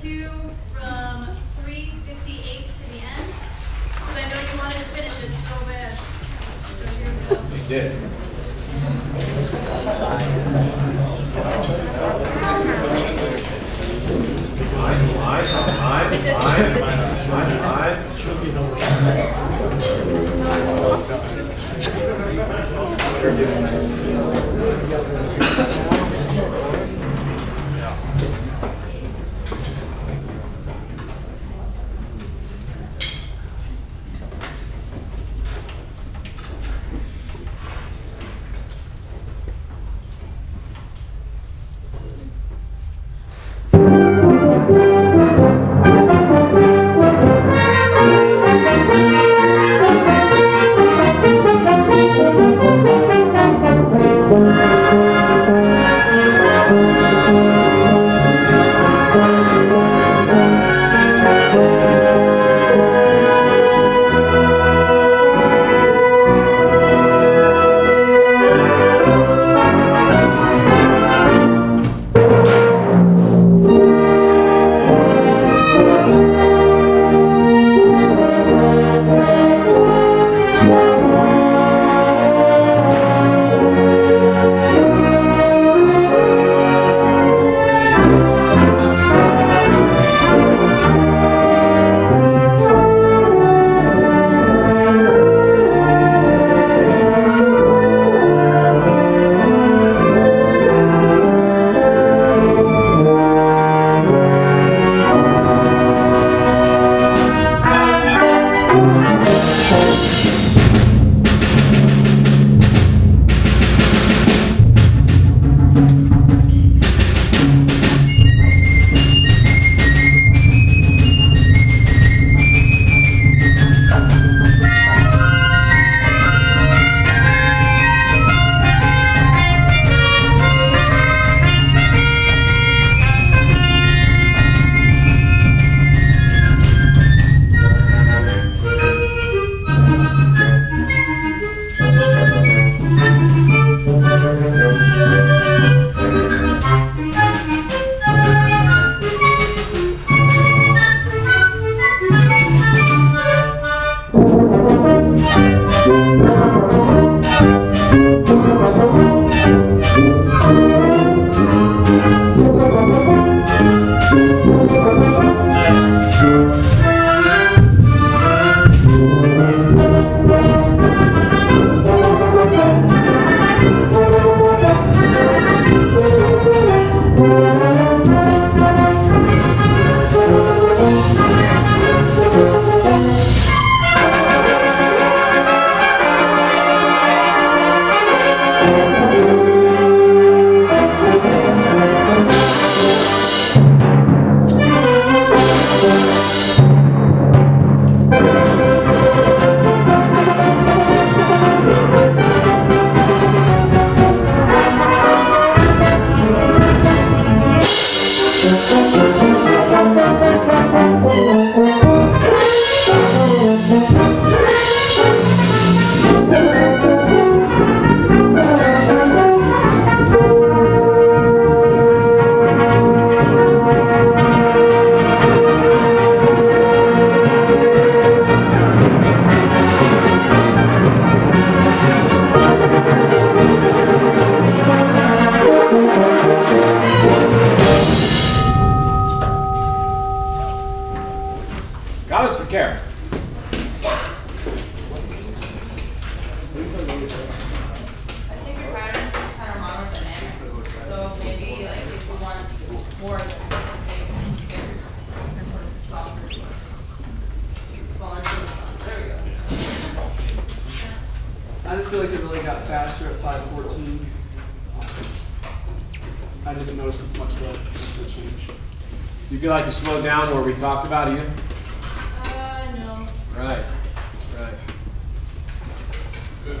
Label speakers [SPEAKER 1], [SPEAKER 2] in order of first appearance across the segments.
[SPEAKER 1] two from 358 to the end?
[SPEAKER 2] Because I know you wanted to finish it so bad. So here we go. We did. I, I, I, I, I, I, We go.
[SPEAKER 3] I didn't feel like it really got faster at five fourteen. I didn't notice much of a, a change.
[SPEAKER 1] You feel like you slowed down where we talked about you?
[SPEAKER 2] Uh, no.
[SPEAKER 1] Right, right.
[SPEAKER 4] There's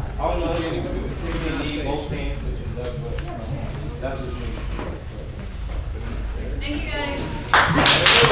[SPEAKER 5] I don't know, you typically need both hands to do left, but that's what you need.
[SPEAKER 6] Thank you guys.